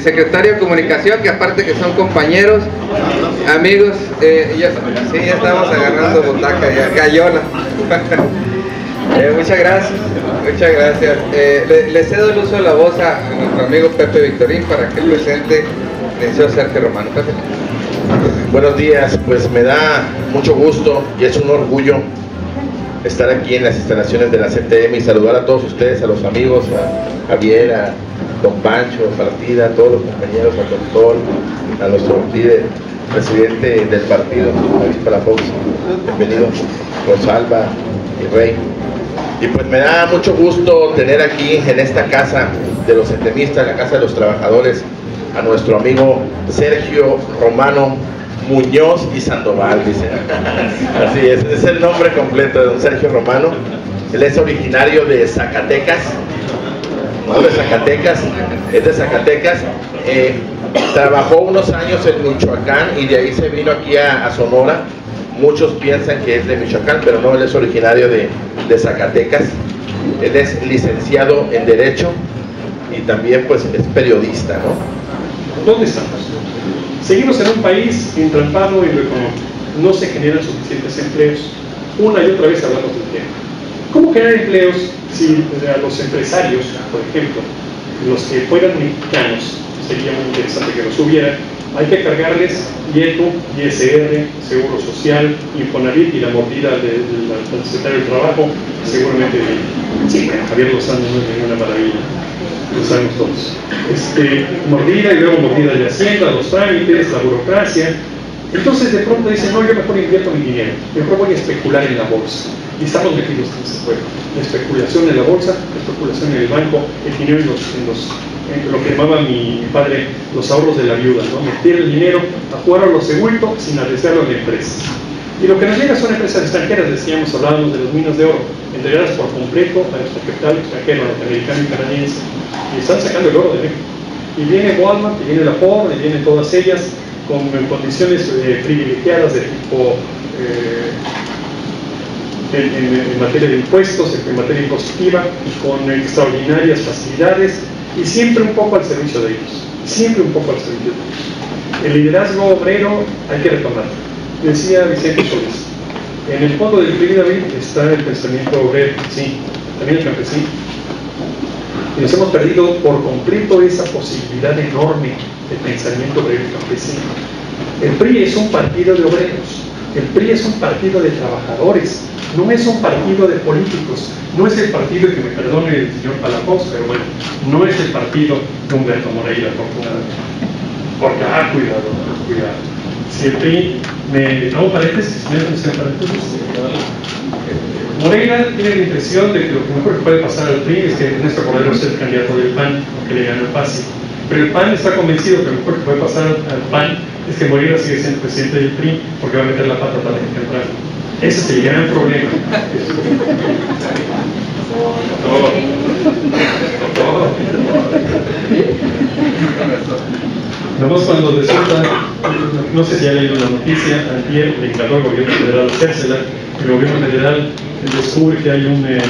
secretario de comunicación, que aparte que son compañeros, amigos, eh, ya, sí, ya estamos agarrando botaca, ya, gallola. Eh, muchas gracias, muchas gracias. Eh, le, cedo el uso de la voz a, nuestro amigo Pepe Victorín para que presente señor Sergio Romano. Pepe. Buenos días, pues me da mucho gusto y es un orgullo estar aquí en las instalaciones de la CTM y saludar a todos ustedes, a los amigos, a Javier, a don Pancho, Partida, todos los compañeros, al doctor, a nuestro presidente del partido, Luis Palafox, bienvenido, Rosalba y Rey. Y pues me da mucho gusto tener aquí en esta casa de los entemistas, la casa de los trabajadores, a nuestro amigo Sergio Romano Muñoz y Sandoval, dice. Así es, es el nombre completo de don Sergio Romano. Él es originario de Zacatecas, no de Zacatecas, es de Zacatecas. Eh, trabajó unos años en Michoacán y de ahí se vino aquí a Sonora Muchos piensan que es de Michoacán, pero no, él es originario de, Zacatecas. Él es licenciado en Derecho y también pues es periodista, ¿no? ¿Dónde estamos? Seguimos en un país entrampado y no se generan suficientes empleos. Una y otra vez hablamos del tema. ¿Cómo generar empleos si a los empresarios, por ejemplo, los que fueran mexicanos, sería muy interesante que los hubiera, hay que cargarles IETO, ISR, Seguro Social, Infonavit y la mordida del de, secretario del Trabajo, seguramente Sí, bueno, Javier Lozano no es ninguna maravilla, lo sabemos todos. Este, mordida y luego mordida de Hacienda, los trámites, la burocracia. Entonces de pronto dicen, no, yo mejor invierto mi dinero, mejor voy a especular en la bolsa. Y estamos metidos en ese juego. La especulación en la bolsa, la especulación en el banco, el dinero en los, en los lo que llamaba mi padre los ahorros de la viuda, ¿no? meter el dinero a jugar a lo seguro sin arriesgarlo en empresas. Y lo que nos llega son empresas extranjeras, decíamos, hablábamos de los minos de oro, entregadas por completo a nuestro capital extranjero, norteamericano y canadiense, y están sacando el oro de México. Y viene Walmart, y viene la Ford, y vienen todas ellas con condiciones eh, privilegiadas de tipo eh, en, materia de impuestos, en materia impositiva, y con extraordinarias facilidades y siempre un poco al servicio de ellos, siempre un poco al servicio de ellos. El liderazgo obrero hay que retomarlo. Decía Vicente Solís, en el fondo del PRI está el pensamiento obrero, sí, también el campesino. Nos hemos perdido por completo esa posibilidad enorme de pensamiento y campesino. El PRI es un partido de obreros, el PRI es un partido de trabajadores, no es un partido de políticos, no es el partido, que me perdone el señor Palafox, pero bueno, no es el partido de Humberto Moreira, afortunadamente. Porque, ah, cuidado, cuidado. Si el PRI, me hago paréntesis, me paréntesis. Moreira tiene la impresión de que lo mejor que puede pasar al PRI es que Ernesto Cordero sea el candidato del PAN, aunque le gane el fácil. Pero el PAN está convencido que lo mejor que puede pasar al PAN es que Moreira sigue siendo presidente del PRI porque va a meter la pata para entrar. Ese es el gran problema. Vamos cuando resulta, no sé si ha leído la noticia, ayer encargó al gobierno federal hacérsela, el gobierno federal descubre que hay un, eh,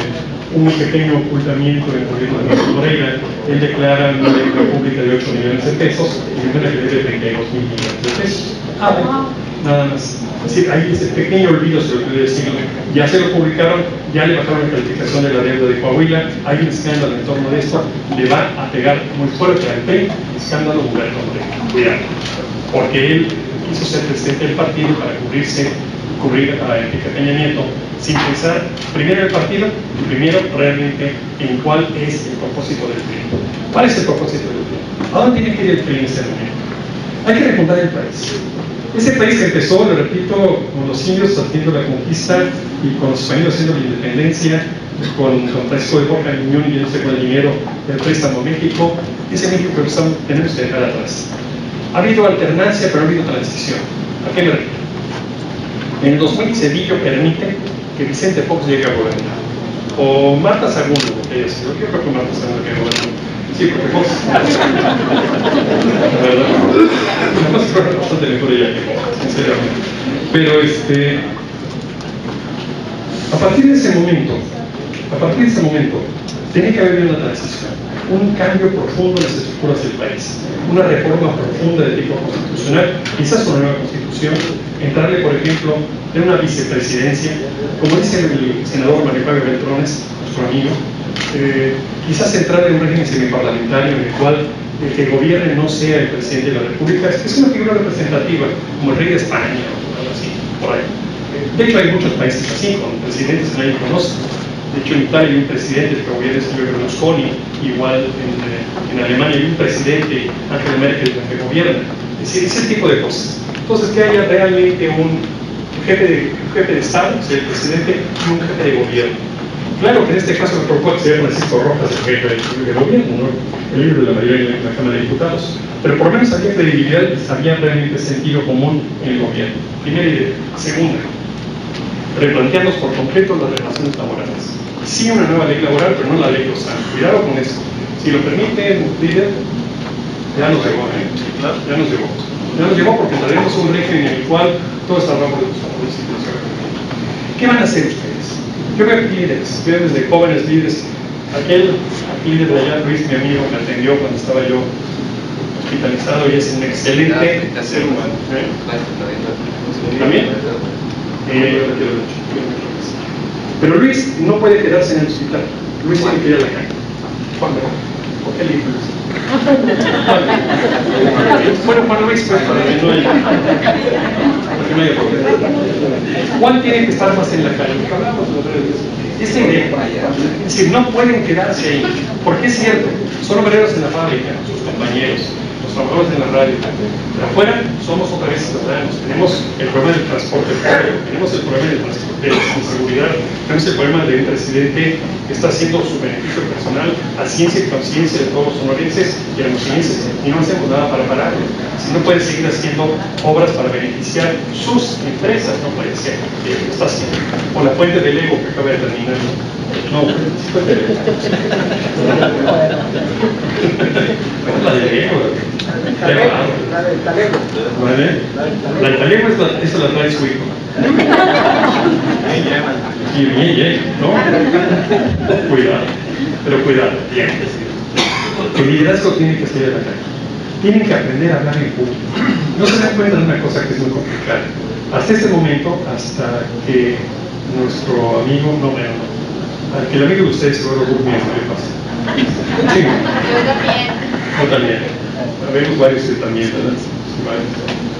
un pequeño ocultamiento en el gobierno de Nuestro Moreira, él declara una deuda pública de 8 millones de pesos y una que debe 32 mil millones de pesos. Ah, nada más. Es decir, hay ese pequeño olvido, se lo quiero decir. Ya se lo publicaron, ya le bajaron la calificación de la deuda de Coahuila, hay un escándalo en torno de esto, le va a pegar muy fuerte al PEI, escándalo Humberto Cuidado. Porque él quiso ser presidente del partido para cubrirse, cubrir a Enrique Peña Nieto, sin pensar primero el partido y primero realmente en cuál es el propósito del PRI. ¿Cuál es el propósito del PRI? ¿A dónde tiene que ir el PRI en este momento? Hay que recordar el país. Ese país que empezó, lo repito, con los indios haciendo la conquista y con los españoles haciendo la independencia, con, con Francisco de Boca Unión y no sé el dinero del préstamo México, ese México que tenemos que dejar atrás. Ha habido alternancia, pero ha habido transición. ¿A qué me refiero? En el 2000 Cedillo permite que Vicente Fox llegue a gobernar. O Marta Segundo, que es, yo creo que Marta Segundo que gobernó Sí, porque vos. ¿Verdad? Bastante mejor ella que vos, sinceramente. Pero este. A partir de ese momento, a partir de ese momento, tiene que haber una transición. Un cambio profundo en las estructuras del país, una reforma profunda de tipo constitucional, quizás una nueva constitución, entrarle, por ejemplo, en una vicepresidencia, como dice el senador Mario Fabio Beltrones, nuestro amigo, eh, quizás entrar en un régimen semiparlamentario en el cual el que gobierne no sea el presidente de la República, es una figura representativa, como el rey de España o algo así, por ahí. De hecho, hay muchos países así, con presidentes que nadie conoce. De hecho, en Italia hay un presidente el señor Berlusconi, igual eh, en, Alemania hay un presidente, Angela Merkel, que gobierna. Es decir, ese tipo de cosas. Entonces, que haya realmente un jefe de, jefe de Estado, o sea, el presidente, y un jefe de gobierno. Claro que en este caso me propone ser Francisco Rojas el jefe de gobierno, ¿no? el libro de la mayoría en la Cámara de Diputados. Pero por lo menos había credibilidad y sabía realmente sentido común en el gobierno. Primera idea. Segunda, replantearnos por completo las relaciones laborales sí una nueva ley laboral, pero no la ley Lozano. Cuidado con eso. Si lo permiten, líder, ya nos llegó, ¿eh? Ya nos llegó. Ya nos llegó porque traemos un régimen en el cual todo está bajo de los ¿Qué van a hacer ustedes? ¿Qué ven líderes? Ustedes de jóvenes líderes. Aquel líder de allá, Luis, mi amigo, me atendió cuando estaba yo hospitalizado y es un excelente ser humano. ¿eh? ¿También? Eh. Pero Luis no puede quedarse en el hospital. Luis tiene que ir a la calle. ¿Cuándo? ¿Por qué libre? bueno, Juan Luis, pues, para que no haya, no haya problema. Juan tiene que estar más en la calle. Esa idea. Es decir, no pueden quedarse ahí. Porque es cierto, son obreros en la fábrica, sus compañeros los trabajadores en la radio. Pero afuera somos otra vez ciudadanos. Tenemos el problema del transporte público, tenemos el problema de la inseguridad, tenemos el problema de un presidente que está haciendo su beneficio personal a ciencia y conciencia de todos los sonorenses y hermosillenses y no hacemos nada para pararlo. Si no puede seguir haciendo obras para beneficiar sus empresas, no puede ser. Está haciendo. O la fuente del ego que acaba de terminar. No, fuente del ego. la del ego. La del talego. ¿Vale? La del talego es la, esa la trae su hijo. Y bien, bien, ¿no? Cuidado, pero cuidado, bien. El liderazgo tiene que salir a la calle. Tienen que aprender a hablar en público. No se dan cuenta de una cosa que es muy complicada. Hasta este momento, hasta que nuestro amigo, no, bueno, no, que el amigo de ustedes, Eduardo Burmia, ¿qué le pasa? Sí. Yo también. Yo también. Vemos varios que también, ¿verdad?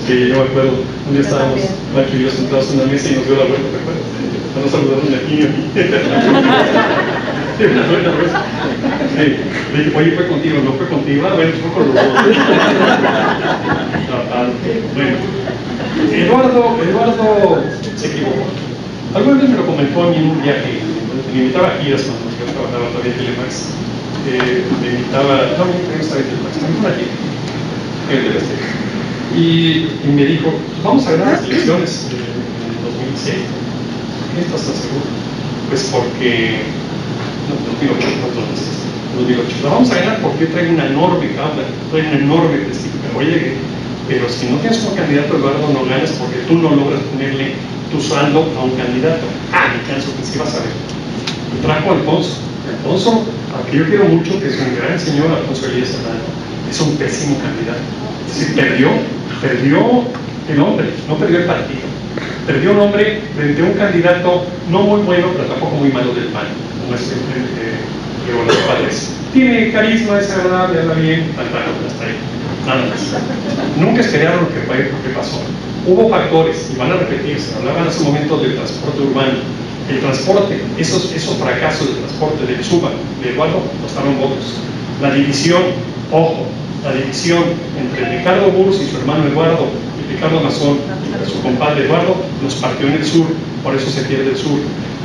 Sí, yo me acuerdo, un día estábamos Macho y yo sentados en una mesa y nos dio la vuelta, ¿te acuerdas? Nos saludaron aquí y aquí. Una buena vez. Sí, le dije, oye, fue contigo, no fue contigo, ah, bueno, fue con los dos. bueno, Eduardo, Eduardo se equivocó. Alguna vez me lo comentó a mí en un viaje, me invitaba a giras cuando yo trabajaba todavía en Telemax. Eh, no, me estaba en Telemax, me aquí el del este. Y, y, me dijo, vamos a ganar las elecciones en 2006. ¿Qué estás tan seguro? Pues porque, no, 2008, no, 2008. La vamos a ganar porque trae una enorme cámara, trae una enorme prestigio. Oye, pero si no tienes un candidato, Eduardo, no ganas porque tú no logras ponerle tu saldo a un candidato. Ah, me canso que sí vas a ver. Trajo a Alfonso. Alfonso, a que yo quiero mucho, que es un gran señor, Alfonso Elías Hernández es un pésimo candidato. Decir, perdió, perdió el hombre, no perdió el partido. Perdió un hombre frente a un candidato no muy bueno, pero tampoco muy malo del PAN, como es el de los padres. Tiene carisma, es agradable, habla bien, hasta ahí. Nada más. Nunca esperaron lo que, lo que pasó. Hubo factores, y van a repetirse, hablaban hace un momento del transporte urbano. El transporte, esos, esos fracasos del transporte del Suba, de Eduardo, costaron votos. La división, ojo, la división entre Ricardo Burs y su hermano Eduardo y Ricardo Mazón y su compadre Eduardo los partió en el sur, por eso se pierde el sur.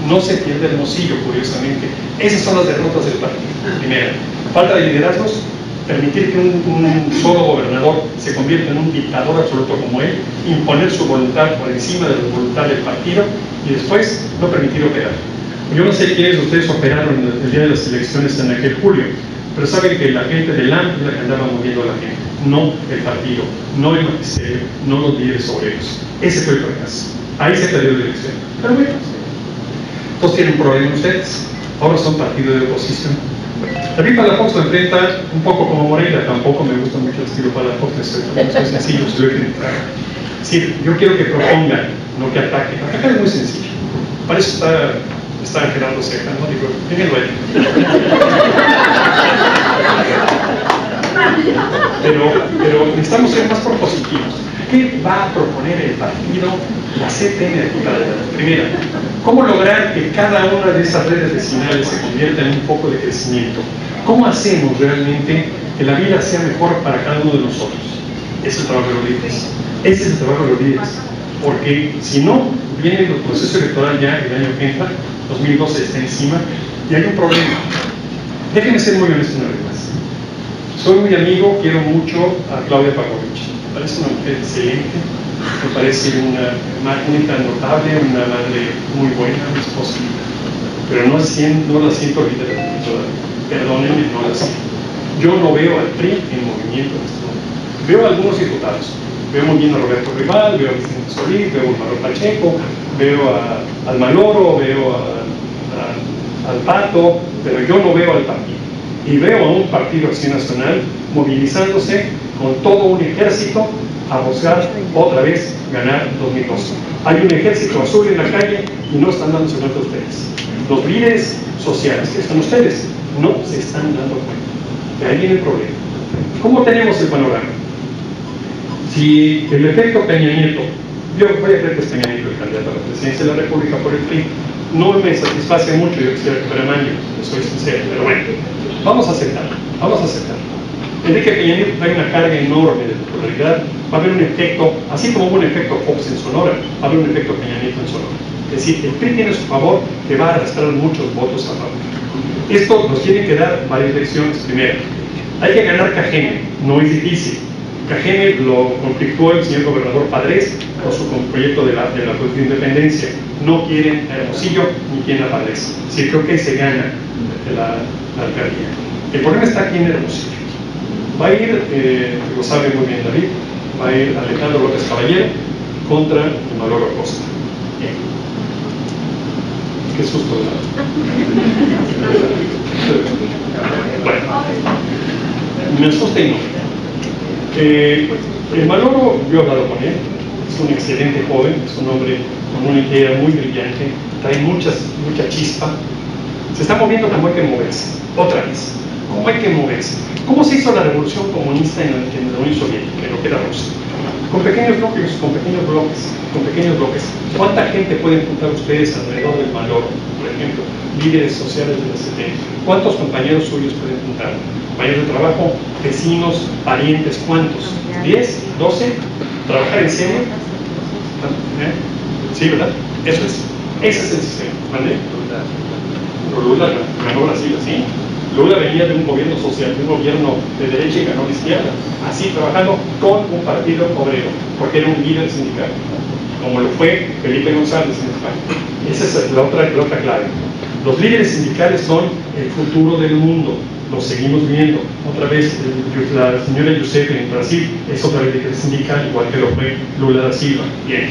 No se pierde el Hermosillo, curiosamente. Esas son las derrotas del partido. Primera, falta de liderazgos, permitir que un, solo gobernador se convierta en un dictador absoluto como él, imponer su voluntad por encima de la voluntad del partido y después no permitir operar. Yo no sé quiénes de ustedes operaron el día de las elecciones en aquel julio, pero saben que la gente del AM es la que andaba moviendo a la gente, no el partido, no el magisterio, no los líderes obreros. Ese fue el fracaso. Ahí se perdió la elección. Pero bueno, entonces tienen un problema ustedes. Ahora son partido de oposición. David Palafox lo enfrenta un poco como Moreira, tampoco me gusta mucho el estilo Palafox, es sencillo, se lo he Sí, yo quiero que propongan, no que ataquen. Atacar es muy sencillo. Para eso está, está Gerardo Ceja, ¿no? Digo, déjenlo ahí. Pero, pero necesitamos ser más propositivos. ¿Qué va a proponer el partido, la CTM de Primero, ¿cómo lograr que cada una de esas redes vecinales se convierta en un foco de crecimiento? ¿Cómo hacemos realmente que la vida sea mejor para cada uno de nosotros? Ese es el trabajo de los líderes. Ese es el trabajo de los líderes. Porque si no, viene el proceso electoral ya el año que entra, 2012 está encima, y hay un problema. Déjenme ser muy honesto una vez más. Soy muy amigo, quiero mucho a Claudia Pavlovich. Parece una mujer excelente, me parece una magnífica notable, una madre muy buena, una esposa. Pero no, no la siento ahorita Perdónenme, no la siento. Yo no veo al PRI en movimiento en este. Veo a algunos diputados, Veo muy bien a Roberto Rival, veo a Vicente Solís, veo a Manuel Pacheco, veo a, al Maloro, veo al Pato, pero yo no veo al partido. Y veo a un partido Acción Nacional movilizándose con todo un ejército a buscar otra vez ganar 2012. Hay un ejército azul en la calle y no están dando cuenta ustedes. Los líderes sociales, que están ustedes, no se están dando cuenta. De ahí viene el problema. ¿Cómo tenemos el panorama? Si el efecto Peña Nieto, yo voy a creer que es Peña Nieto el candidato a la presidencia de la República por el PRI, no me satisface mucho, yo quisiera que fuera Maño, soy sincero, pero bueno, vamos a aceptar, vamos a aceptar. Enrique Peña Nieto trae una carga enorme de popularidad, va a haber un efecto, así como hubo un efecto Fox en Sonora, va a haber un efecto Peña Nieto en Sonora. Es decir, el PRI tiene su favor que va a arrastrar muchos votos a favor. Esto nos tiene que dar varias lecciones. Primero, hay que ganar Cajeme, no es difícil Cajeme lo conflictuó el señor gobernador Padres con su proyecto de la, de la de independencia. No quieren Hermosillo ni quieren a Padres. Sí, creo que se gana la, la alcaldía. El problema está aquí en Hermosillo. Va a ir, eh, lo sabe muy bien David, va a ir Alejandro López Caballero contra Manolo Costa. Qué susto, ¿verdad? Bueno, me asusta y no. El Manolo, yo he hablado con él, es un excelente joven, es un hombre con una idea muy brillante, trae muchas, mucha chispa, se está moviendo como hay que moverse, otra vez, ¿cómo hay que moverse? ¿Cómo se hizo la revolución comunista en, la Unión Soviética, en lo que era Rusia? Con pequeños bloques, con pequeños bloques, con pequeños bloques. ¿Cuánta gente pueden juntar ustedes alrededor del Manolo, por ejemplo? Líderes sociales de la CT. ¿Cuántos compañeros suyos pueden juntar? Compañeros de trabajo, vecinos, parientes, ¿cuántos? ¿10? ¿12? ¿Trabajar en serio? ¿Eh? Sí, ¿verdad? Eso es. Ese es el sistema, ¿vale? Lula ganó Brasil así. Lula venía de un gobierno social, de un gobierno de derecha y ganó de izquierda, así trabajando con un partido obrero, porque era un líder sindical, como lo fue Felipe González en España. Esa es la otra, la otra clave. Los líderes sindicales son el futuro del mundo, lo seguimos viendo. Otra vez, eh, la señora Giuseppe en Brasil es otra vez líder sindical, igual que lo fue Lula da Silva. Bien.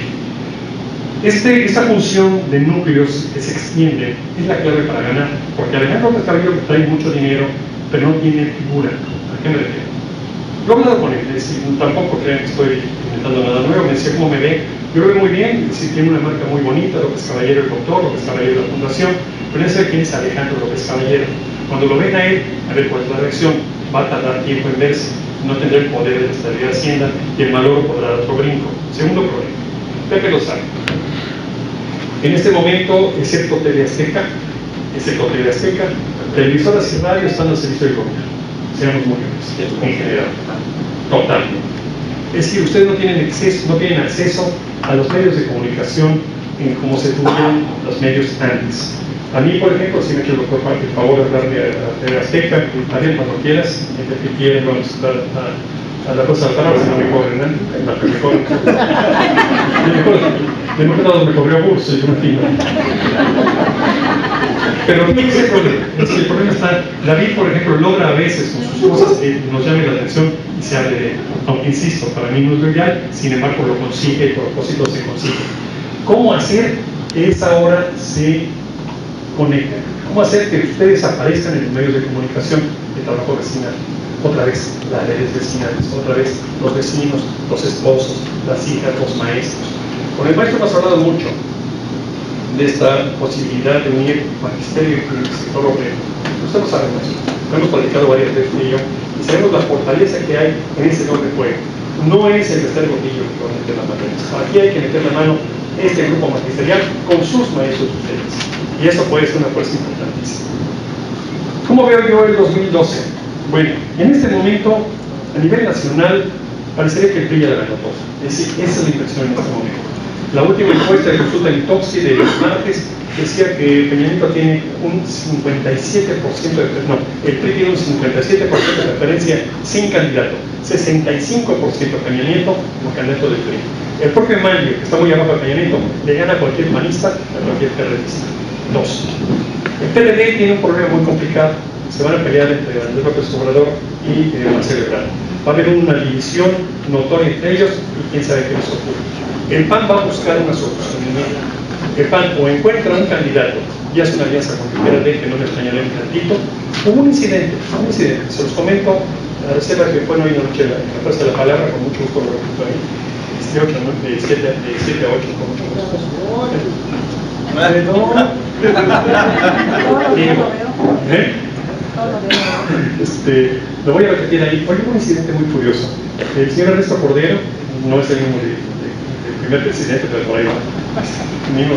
Este, esta función de núcleos que se extiende es la clave para ganar, porque Alejandro Cabello trae mucho dinero, pero no tiene figura. ¿A qué me refiero? Lo he hablado con tampoco crean que estoy inventando nada nuevo, me decía cómo me ve. Yo veo muy bien, es tiene una marca muy bonita, López Caballero el doctor, López Caballero la fundación, pero sé quién es Alejandro López Caballero. Cuando lo ven a él, a ver cuál es la reacción, va a tardar tiempo en verse, no tendrá el poder de la estabilidad de Hacienda y el valor podrá dar otro brinco. Segundo problema, Pepe lo sabe. En este momento, excepto TV Azteca, excepto TV Azteca, televisoras y radio están al servicio del gobierno. Seamos muy honestos, en general. Totalmente. Es decir, ustedes no tienen, acceso, no tienen acceso a los medios de comunicación en como se tuvieron los medios antes. A mí, por ejemplo, si me hecho el favor de hablarme a, a, Azteca, ver cuando quieras, entre que quieran, vamos a estar a, a la cosa de palabras, si no me cobren, ¿no? La que me cobren. De mejor me cobré a bursa, yo me fijo. Pero ¿qué es el problema? El problema está, David, por ejemplo, logra a veces con sus cosas que nos llame la atención y se hable de Aunque insisto, para mí no es real, sin embargo lo consigue, el propósito se consigue. ¿Cómo hacer que esa hora se conecten, cómo hacer que ustedes aparezcan en los medios de comunicación de trabajo vecinal. Otra vez, las redes vecinales, otra vez los vecinos, los esposos, las hijas, los maestros. Con el maestro hemos hablado mucho de esta posibilidad de unir magisterio y sector obrero. Usted lo sabe, lo hemos platicado varias veces de ello y sabemos la fortaleza que hay en ese doble juego. No es el estar va a meter la mano. Aquí hay que meter la mano este grupo magisterial con sus maestros ustedes. Y eso puede ser una fuerza importantísima. ¿Cómo veo yo el 2012? Bueno, en este momento, a nivel nacional, parecería que ya la ganó todo. Es decir, esa es la impresión en este momento. La última encuesta de consulta en Toxi de martes decía que Peña Nieto tiene un 57% de no, el PRI tiene un 57% de preferencia sin candidato, 65% Peña Nieto como candidato del PRI. El propio Mario, que está muy abajo de Peña Nieto, le gana a cualquier panista, a cualquier PRDista. Dos. El PRD tiene un problema muy complicado. Se van a pelear entre Andrés López Obrador y eh, Marcelo Ebrard. Va a haber una división notoria entre ellos y quién sabe qué les ocurre. El PAN va a buscar una solución. PAN o encuentra un candidato y hace una alianza con el PRD, que no le extrañaré un tantito. Hubo un incidente, un incidente, se los comento, a reserva que fue hoy noche la, la de la palabra, con mucho gusto lo repito ahí. 18, de 7, de 7 a 8, con mucho gusto. ¿Eh? Este, lo voy a repetir ahí. Hoy hubo un incidente muy curioso. El señor Ernesto Cordero, no es el mismo de, del primer presidente, pero por ahí va, mismo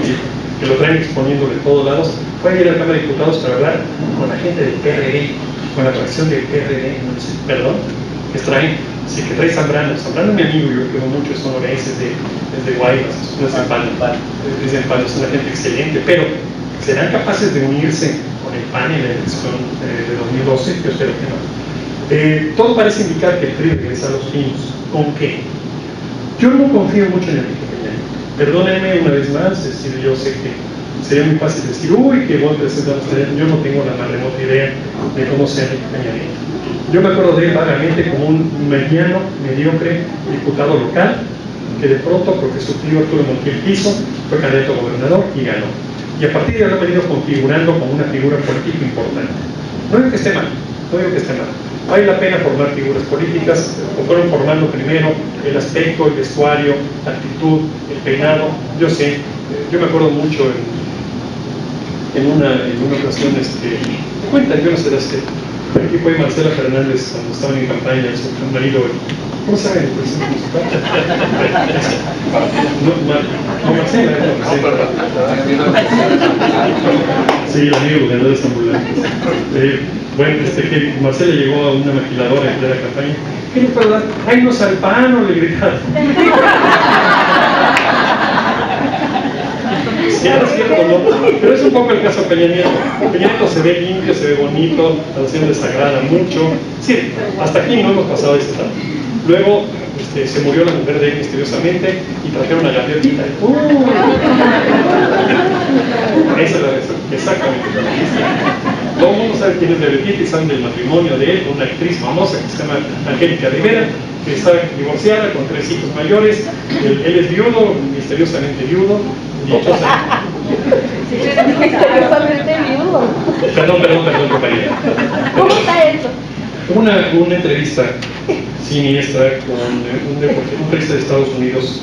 que lo traen exponiendo de todos lados, fue a ir a la Cámara de Diputados para hablar con la gente del PRD, con la fracción del PRD, no perdón, que traen, sí, que trae Zambrano. Zambrano es mi amigo, yo quiero mucho, es sonorense, es de, es de Guaymas, es una es de es una gente excelente, pero ¿serán capaces de unirse con el PAN en la elección eh, de 2012? Yo espero que no. Eh, todo parece indicar que el PRI regresa a los pinos. ¿Con qué? Yo no confío mucho en el Peña Perdónenme una vez más, es decir, yo sé que sería muy fácil decir, uy, que voy a presentar. Yo no tengo la más remota idea de cómo Enrique Peña Yo me acuerdo de él vagamente como un mediano, mediocre diputado local, que de pronto, porque su tío Arturo Montiel quiso, fue candidato a gobernador y ganó. Y a partir de ahí lo ha venido configurando como una figura política importante. No digo que esté mal, no digo que esté mal vale la pena formar figuras políticas, o fueron formando primero el aspecto, el vestuario, la actitud, el peinado. Yo sé, eh, yo me acuerdo mucho en, en, una, en una ocasión, este, me cuentan, yo no sé, este, aquí fue Marcela Fernández cuando estaban en campaña, su marido, ¿cómo saben el presidente no, no, Marcela, no, Sí, el amigo de los ambulantes. Eh, bueno, este, que Marcela llegó a una maquiladora en plena campaña. ¿Qué le puedo dar? ¡Ay, no salpano! Le gritaron. Sí, es cierto, ¿no? Pero es un poco el caso de Peña Nieto. Peña Nieto se ve limpio, se ve bonito, la nación les agrada mucho. Sí, hasta aquí no hemos pasado etapa. Luego este, se murió la mujer de él misteriosamente y trajeron a gaviotita. ¡Uh! Esa es la razón, exactamente. Todo el mundo sabe quién es y saben del matrimonio de él con una actriz famosa que se llama Angélica Rivera, que está divorciada con tres hijos mayores. Él, es viudo, misteriosamente viudo. misteriosamente viudo. Perdón, perdón, perdón, compañera. ¿Cómo está eso? Una, una entrevista siniestra con un, un de Estados Unidos,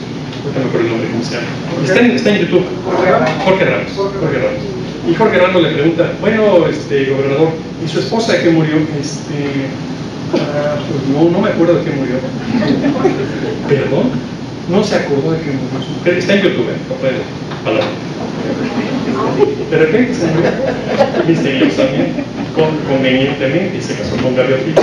no me acuerdo el nombre, ¿cómo se llama? Está en, está en YouTube, Jorge Ramos. Jorge Ramos. Y Jorge Ramos le pregunta, bueno, este, gobernador, ¿y su esposa de qué murió? Este, ah, pues no, no me acuerdo de qué murió. ¿Perdón? No se acordó de qué murió. Está en YouTube, no. De repente se murió misteriosamente convenientemente y se casó con Gaviotito.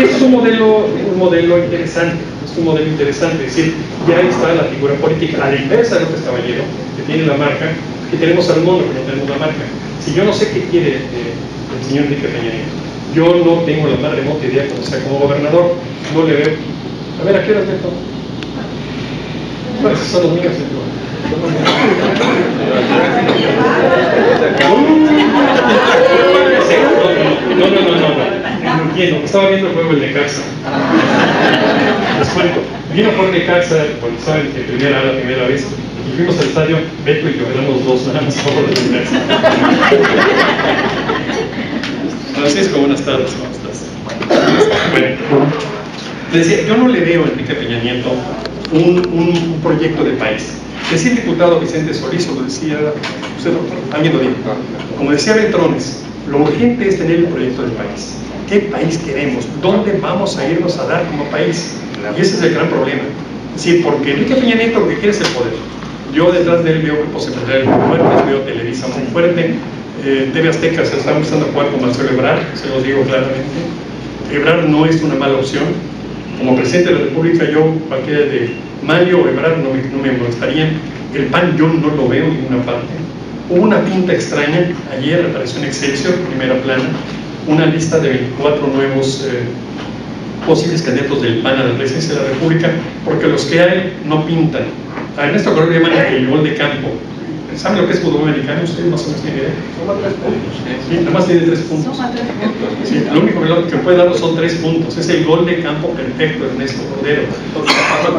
Este es un modelo, un modelo interesante, es un modelo interesante, es decir, ya está la figura política, a la inversa de López Caballero, que tiene la marca, que tenemos al mundo, que no tenemos la marca. Si yo no sé qué quiere eh, el señor Enrique Peña Nieto, yo no tengo la más remota idea como sea como gobernador, no le veo. A ver, ¿a qué hora Neto? Bueno, son los míos, no, no, no, no, no. Entiendo, estaba viendo el juego el de Caxa. Les cuento. Vino por de Caxa, cuando saben que primera la primera vez, y fuimos al estadio, Beto y yo éramos dos más por de Caxa. Francisco, buenas tardes, ¿cómo estás? Bueno, decía, yo no le veo a Enrique Peña Nieto un, un, proyecto de país. Decía el diputado Vicente Solís, lo decía usted, doctor, alguien lo dijo. Como decía Beltrones, lo urgente es tener el proyecto del país. ¿Qué país queremos? ¿Dónde vamos a irnos a dar como país? Y ese es el gran problema. Decir, porque Enrique Peña Nieto lo que quiere es el poder. Yo detrás de él veo grupos empresariales muy fuertes, veo Televisa muy fuerte, eh, TV Azteca se está empezando a jugar con Marcelo Ebrard, se los digo claramente. Ebrard no es una mala opción. Como presidente de la República, yo, cualquiera de Mario o Ebrard no me, no me molestarían. El PAN yo no lo veo en ninguna parte. Hubo una pinta extraña, ayer apareció en Excelsior, primera plana, una lista de 24 nuevos eh, posibles candidatos del PAN a la presidencia de la República, porque los que hay no pintan. A Ernesto Correa le llaman el gol de campo. ¿Saben lo que es fútbol americano? ¿Ustedes más o menos tienen idea? Sí, nada más tiene tres puntos. Sí, lo único que puede darlo son tres puntos. Es el gol de campo perfecto Ernesto Cordero.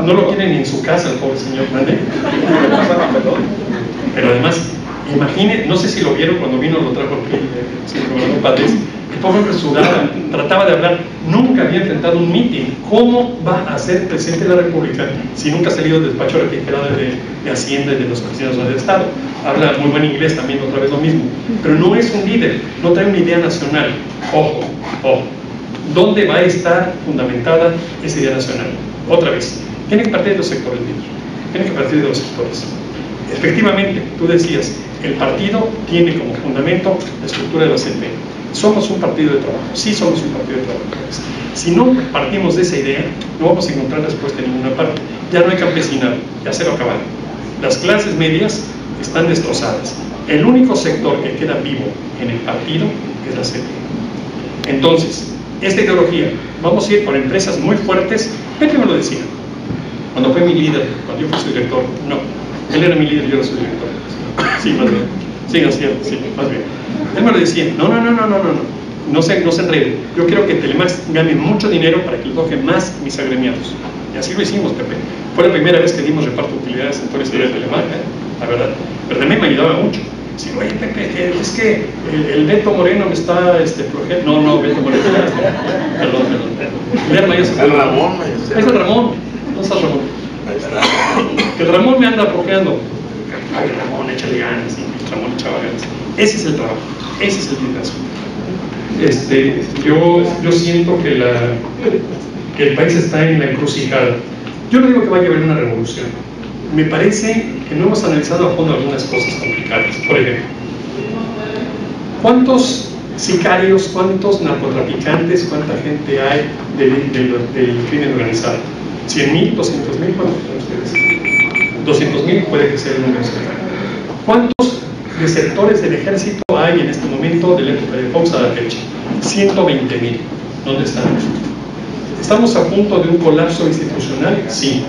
No lo quieren ni en su casa el pobre señor Mande. Pero además, imagine, no sé si lo vieron cuando vino, lo trajo aquí el señor gobernador Padres, el pobre hombre sudaba, trataba de hablar, nunca había enfrentado un mitin. ¿Cómo va a ser presidente de la República si nunca ha salido del despacho refrigerado de, de Hacienda y de los presidentes del Estado? Habla muy buen inglés también, otra vez lo mismo. Pero no es un líder, no trae una idea nacional. Ojo, ojo. ¿Dónde va a estar fundamentada esa idea nacional? Otra vez, tiene que partir de los sectores tiene que partir de los sectores. Efectivamente, tú decías, el partido tiene como fundamento la estructura de la CNT. Somos un partido de trabajo, sí somos un partido de trabajo. Si no partimos de esa idea, no vamos a encontrar respuesta en ninguna parte. Ya no hay campesinado, ya se lo acabaron. Las clases medias están destrozadas. El único sector que queda vivo en el partido es la CNT. Entonces, esta ideología, vamos a ir por empresas muy fuertes, Pepe me lo decía, cuando fue mi líder, cuando yo fui su director, no, él era mi líder, yo era su director. Sí, más bien. Sí, así, sí, más bien. Él decía, no, no, no, no, no, no, no se, no se enreden. Yo quiero que Telemax gane mucho dinero para que lo cogen más mis agremiados. Y así lo hicimos, Pepe. Fue la primera vez que dimos reparto de utilidades en toda la historia de Telemax, ¿eh? la verdad. Pero también me ayudaba mucho. Si oye, Pepe, eh, es que el, el, Beto Moreno me está este. No, no, Beto Moreno. perdón, perdón. Es el Ramón. Es el Ramón. No es el Ramón. Que el Ramón me anda projeando. Ay, Ramón, échale ganas. Ramón echaba ganas. Ese es el trabajo. Ese es el liderazgo. Este, yo, yo siento que, la, que el país está en la encrucijada. Yo no digo que vaya a haber una revolución. Me parece que no hemos analizado a fondo algunas cosas complicadas. Por ejemplo, ¿cuántos sicarios, cuántos narcotraficantes, cuánta gente hay del, del, del crimen organizado? ¿100 mil, 200 mil? ¿Cuántos ustedes? 200 mil puede que sea el número. ¿Cuántos desertores del ejército hay en este momento de la época de Fox a la fecha? 120 mil. ¿Dónde están? ¿Estamos a punto de un colapso institucional? Sí.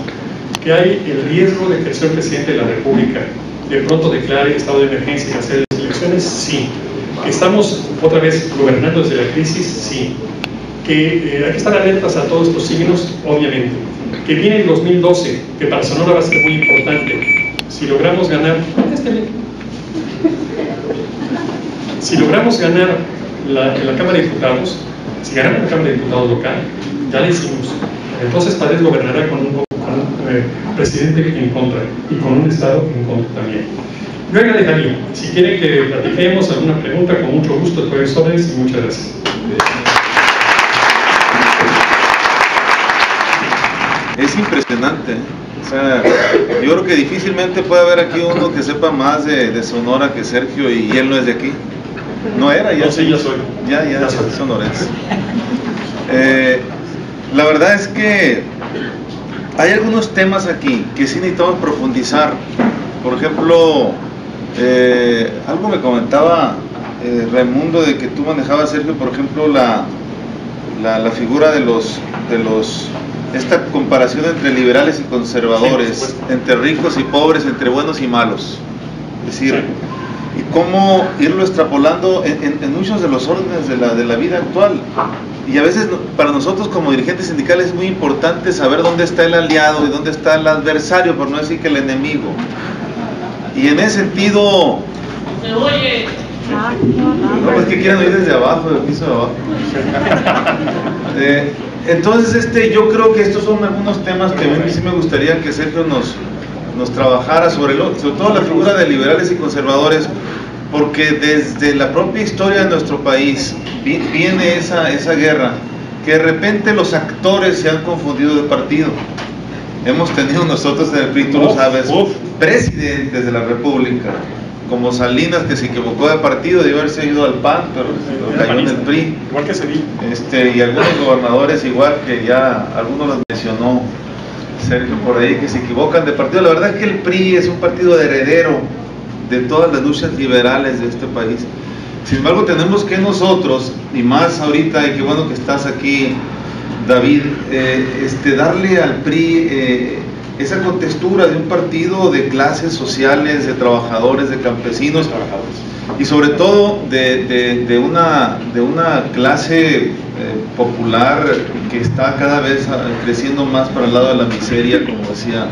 ¿Que hay el riesgo de que el presidente de la República de pronto declare estado de emergencia y hacer elecciones? Sí. ¿Que estamos otra vez gobernando desde la crisis? Sí. ¿Que eh, hay que estar alertas a todos estos signos? Obviamente. ¿Que viene el 2012? Que para Sonora va a ser muy importante. Si logramos ganar... Este. Si logramos ganar la, en la Cámara de Diputados, si ganamos la Cámara de Diputados local, ya le hicimos. Entonces Paredes gobernará con un, eh, presidente en contra y con un Estado en contra también. Yo ahí la dejaría. Si quieren que platiquemos alguna pregunta, con mucho gusto, profesores, y muchas gracias. Es impresionante. ¿eh? O sea, yo creo que difícilmente puede haber aquí uno que sepa más de, de Sonora que Sergio y, él no es de aquí. No era, ya. No, sí, ya soy. Ya, ya, Ya soy. sonorense. Eh, la verdad es que hay algunos temas aquí que sí necesitamos profundizar. Por ejemplo, eh, algo me comentaba eh, Raimundo de que tú manejabas, Sergio, por ejemplo, la, la, la figura de los, de los, esta comparación entre liberales y conservadores, Sí, entre ricos y pobres, entre buenos y malos. Es decir, cómo irlo extrapolando en, en- en muchos de los órdenes de la, de la vida actual. Y a veces para nosotros como dirigentes sindicales es muy importante saber dónde está el aliado y dónde está el adversario, por no decir que el enemigo. Y en ese sentido, No, es que quieren oír desde abajo, del piso de abajo. Eh, entonces, este, yo creo que estos son algunos temas que a mí sí me gustaría que Sergio nos, nos trabajara sobre, lo, sobre todo la figura de liberales y conservadores, porque desde la propia historia de nuestro país vi- viene esa, esa guerra, que de repente los actores se han confundido de partido. Hemos tenido nosotros en el PRI, tú lo sabes, uf. presidentes de la República, como Salinas, que se equivocó de partido, debió haberse ido al PAN, pero, cayó en el PRI. Igual que Sevilla. Este, y algunos gobernadores igual que ya algunos los mencionó Sergio por ahí que se equivocan de partido. La verdad es que el PRI es un partido heredero de todas las luchas liberales de este país. Sin embargo, tenemos que nosotros, y más ahorita, y qué bueno que estás aquí, David, eh, este, darle al PRI eh, esa contextura de un partido de clases sociales, de trabajadores, de campesinos, y sobre todo de, de- de una, de una clase eh, popular que está cada vez ah, creciendo más para el lado de la miseria, como decía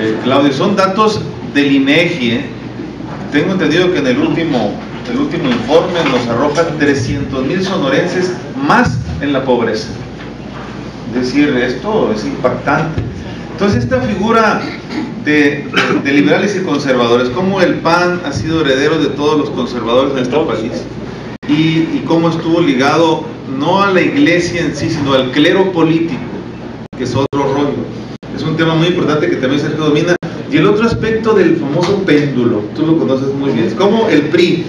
eh, Claudio. Son datos del INEGI. Tengo entendido que en el último, el último informe nos arroja 300 mil sonorenses más en la pobreza. Es decir, esto es impactante. Entonces, esta figura de, de liberales y conservadores, cómo el PAN ha sido heredero de todos los conservadores de nuestro país y, y cómo estuvo ligado no a la iglesia en sí, sino al clero político, que es otro rollo. Es un tema muy importante que también Sergio domina. Y el otro aspecto del famoso péndulo, tú lo conoces muy bien, es cómo el PRI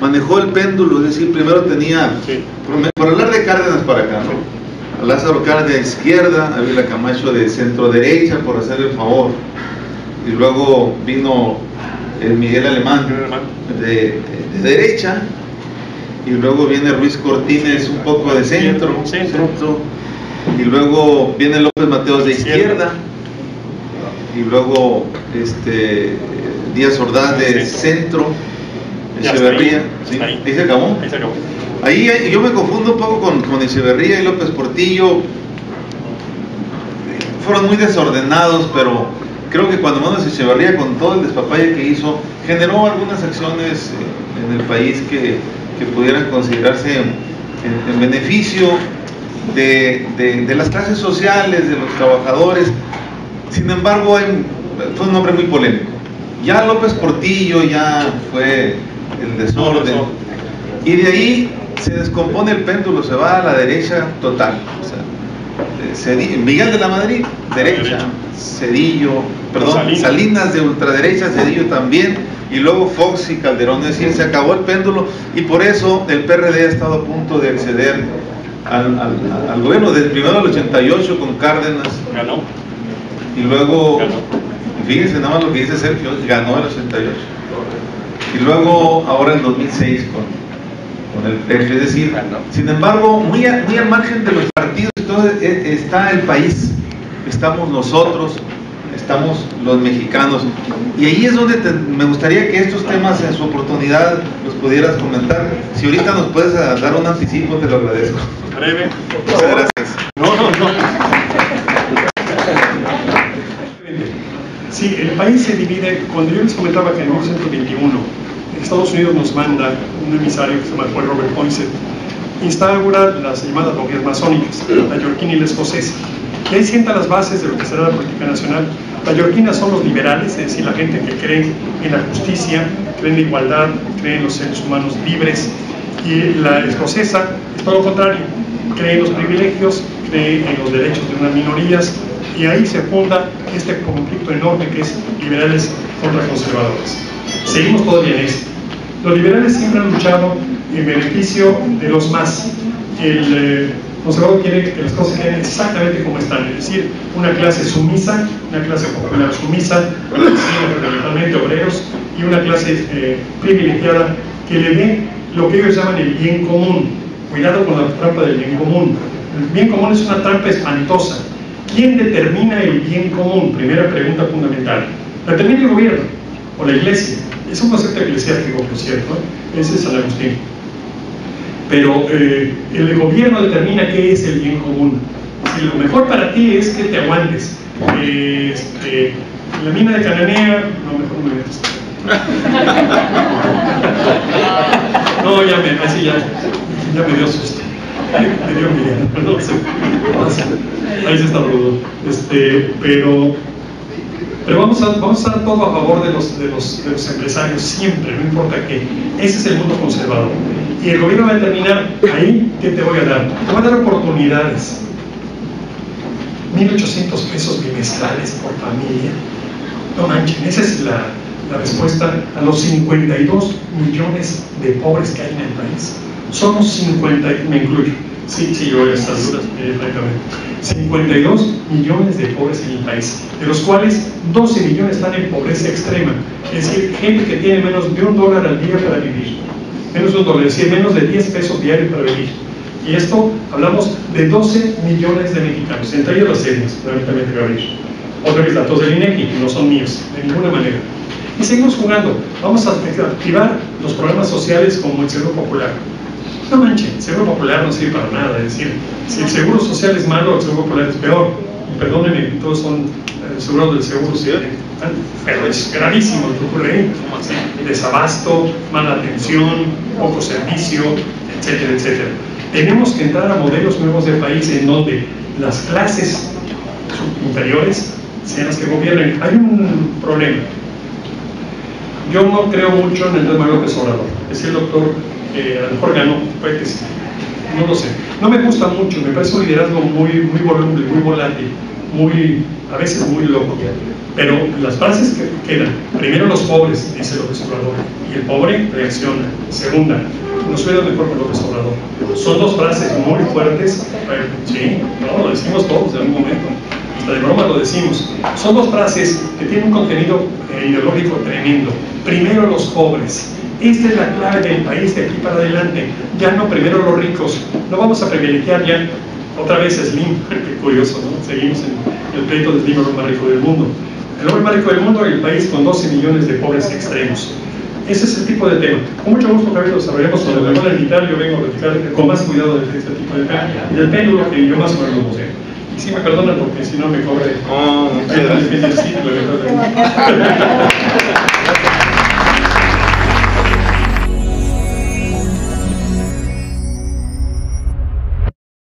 manejó el péndulo, es decir, primero tenía, Sí. por, por hablar de Cárdenas para acá, ¿no? A Lázaro Cárdenas de izquierda, a Vila Camacho de centro derecha, por hacer el favor. Y luego vino el Miguel Alemán Miguel Alemán. de, de derecha, y luego viene Ruiz Cortines un poco de centro, Centro. y luego viene López Mateos de Izquierda. Y luego este Díaz Ordaz de Centro. Echeverría, ¿sí? ahí. ahí se acabó. Ahí se acabó. Ahí ahí yo me confundo un poco con, con Echeverría y López Portillo. Fueron muy desordenados, pero creo que cuando menos Echeverría, con todo el despapalle que hizo, generó algunas acciones eh, en el país que, que pudieran considerarse en, en beneficio de, de- de las clases sociales, de los trabajadores. Sin embargo, fue un hombre muy polémico. Ya López Portillo ya fue el desorden. Y de ahí se descompone el péndulo, se va a la derecha total. O sea, eh, Miguel de la Madrid, derecha. Derecha. Cedillo, perdón, Salinas. Salinas. de ultraderecha, Cedillo también. Y luego Fox y Calderón. Es decir, se acabó el péndulo. Y por eso el PRD ha estado a punto de acceder al, al- al gobierno. Desde primero al 88 con Cárdenas. Ganó. Y luego, fíjense nada más lo que dice Sergio, ganó el 88. Y luego, ahora en 2006 con, con el PF, es decir, sin embargo, muy, a- muy al margen de los partidos, entonces e- está el país, estamos nosotros, estamos los mexicanos. Y ahí es donde te- me gustaría que estos temas en su oportunidad los pudieras comentar. Si ahorita nos puedes dar un anticipo, te lo agradezco. Breve. Muchas gracias. No, no, no. Sí, el país se divide, cuando yo les comentaba que en 1921 Estados Unidos nos manda un emisario que se llama Robert Poinsett, instaura las llamadas logias masónicas, la yorquina y la escocesa. Y ahí sienta las bases de lo que será la política nacional. La yorquina son los liberales, es decir, la gente que cree en la justicia, cree en la igualdad, cree en los seres humanos libres. Y la escocesa es todo lo contrario, cree en los privilegios, cree en los derechos de unas minorías, y ahí se funda este conflicto enorme que es liberales contra conservadores. Seguimos todavía en esto. Los liberales siempre han luchado en beneficio de los más. El eh, conservador quiere que las cosas queden exactamente como están, es decir, una clase sumisa, una clase popular sumisa, fundamentalmente obreros, y una clase eh, privilegiada que le dé lo que ellos llaman el bien común. Cuidado con la trampa del bien común. El bien común es una trampa espantosa. ¿Quién determina el bien común? Primera pregunta fundamental. ¿La determina el gobierno o la iglesia? Es un concepto eclesiástico, por cierto. Ese es San Agustín. Pero eh, el gobierno determina qué es el bien común. Si lo mejor para ti es que te aguantes. Eh, este, la mina de Cananea, no, mejor no me metas. No, ya me, así ya, ya me dio susto. Me dio miedo, no sé. Ahí se está rudo. Este, pero, pero vamos, a, vamos a estar todo a favor de los, de, los, de los empresarios, siempre, no importa qué. Ese es el mundo conservador. Y el gobierno va a determinar, ahí, ¿qué te voy a dar? Te voy a dar oportunidades. 1.800 pesos bimestrales por familia. No manchen, esa es la, la respuesta a los 52 millones de pobres que hay en el país. Somos 50, me incluyo, sí, sí, yo estas dudas, eh, francamente. 52 millones de pobres en el país, de los cuales 12 millones están en pobreza extrema, es decir, gente que tiene menos de un dólar al día para vivir, menos de un dólar, es decir, menos de 10 pesos diarios para vivir. Y esto hablamos de 12 millones de mexicanos, entre ellos las etnias, lamentablemente Gabriel. Otra vez datos del INEGI, no son míos, de ninguna manera. Y seguimos jugando. Vamos a activar los programas sociales como el Seguro Popular. No manchen, el Seguro Popular no sirve para nada. Es decir, si el Seguro Social es malo, el Seguro Popular es peor. Perdónenme, todos son eh, seguros del Seguro Social. Pero es gravísimo lo que ocurre ahí. Desabasto, mala atención, poco servicio, etcétera, etcétera. Tenemos que entrar a modelos nuevos de país en donde las clases inferiores sean las que gobiernen. Hay un problema yo no creo mucho en Andrés Manuel López Obrador. Es el doctor que a lo mejor ganó, puede que sí. No lo sé. No me gusta mucho, me parece un liderazgo muy, muy voluble, muy volátil, muy, a veces muy loco. Pero las frases que quedan, primero los pobres, dice López Obrador, y el pobre reacciona. Segunda, nos cuida mejor con López Obrador. Son dos frases muy fuertes. Sí, no, lo decimos todos en algún momento hasta de broma lo decimos, son dos frases que tienen un contenido eh, ideológico tremendo. Primero los pobres. Esta es la clave del país de aquí para adelante. Ya no primero los ricos. No vamos a privilegiar ya otra vez Slim. Qué curioso, ¿no? Seguimos en el pleito de Slim, el hombre más rico del mundo. El hombre más rico del mundo y el país con 12 millones de pobres extremos. Ese es el tipo de tema. Con mucho gusto, Javier, lo desarrollamos cuando me van a invitar. Yo vengo a platicar con más cuidado de este tipo de tema y del péndulo que yo más o menos sé. Y sí me perdonan porque si no me cobre. Oh, muchas gracias.